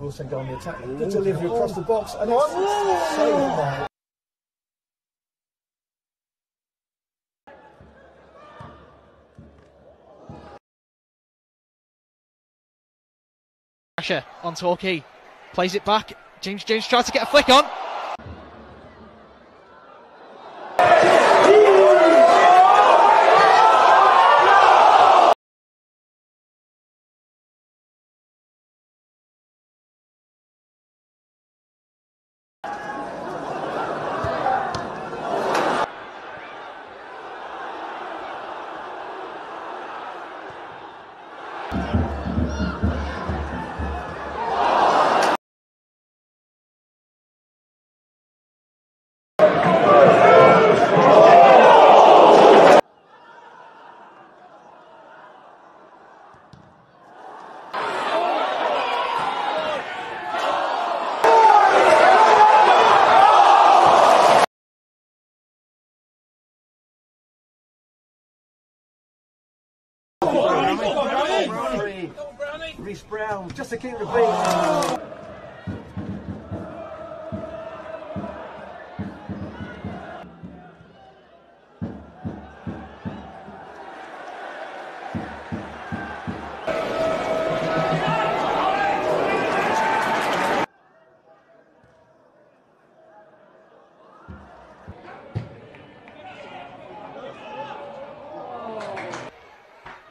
Wilson go on the attack. Good delivery across the box, and it's saved by. Pressure on Torquay. Plays it back. James James tries to get a flick on. Brown, just to keep the beat.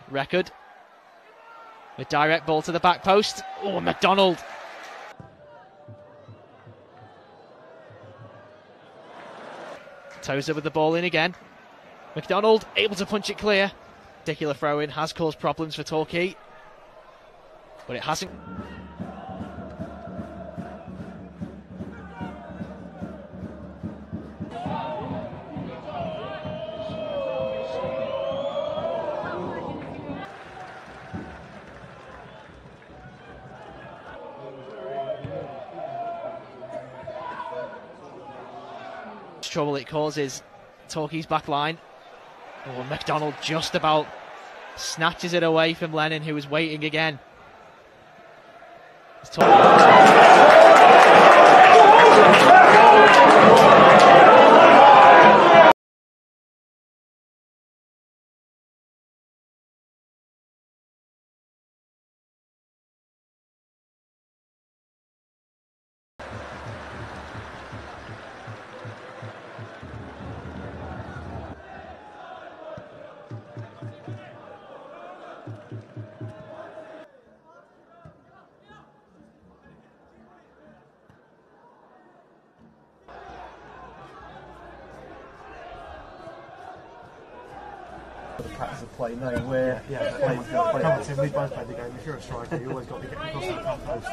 Record. A direct ball to the back post. Oh, MacDonald. Tozer with the ball in again. MacDonald able to punch it clear. Ridiculous throw in has caused problems for Torquay. But it hasn't. Trouble it causes Torquay's back line. Oh, MacDonald just about snatches it away from Lennon, who was waiting again. It's The practice of play, knowing where. Yeah, yeah, play, come play, on, Tim, we both played the game. If you're a striker, you always got to be getting across that front post.